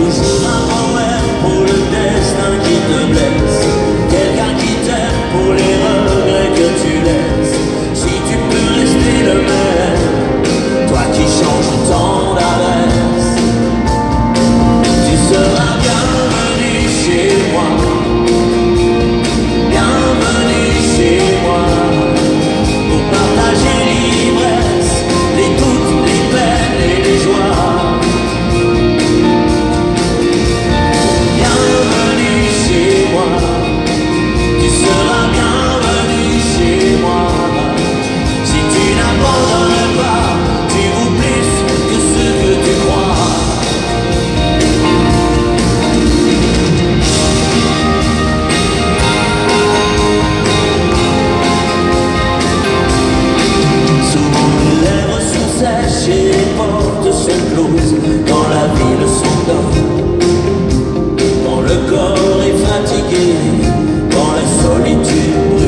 Y Deus.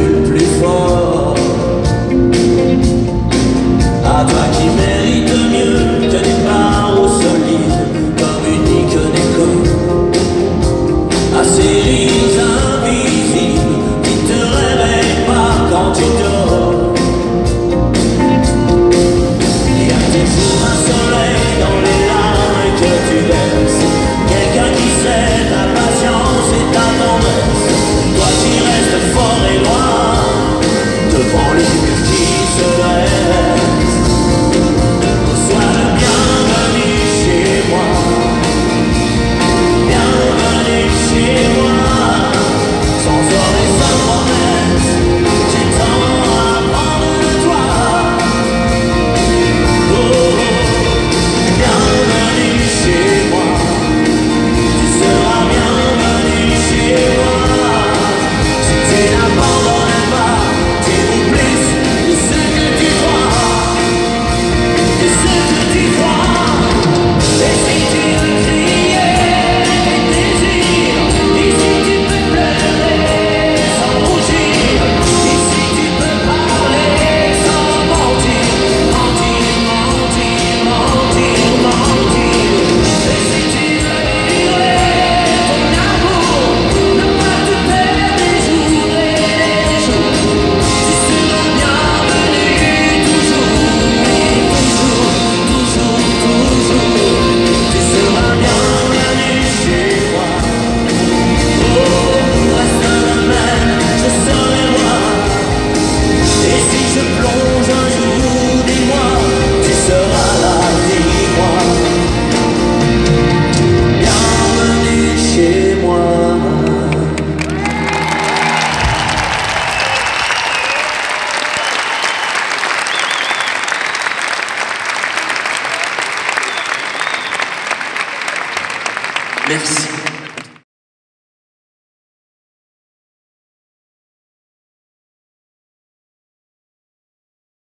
Merci.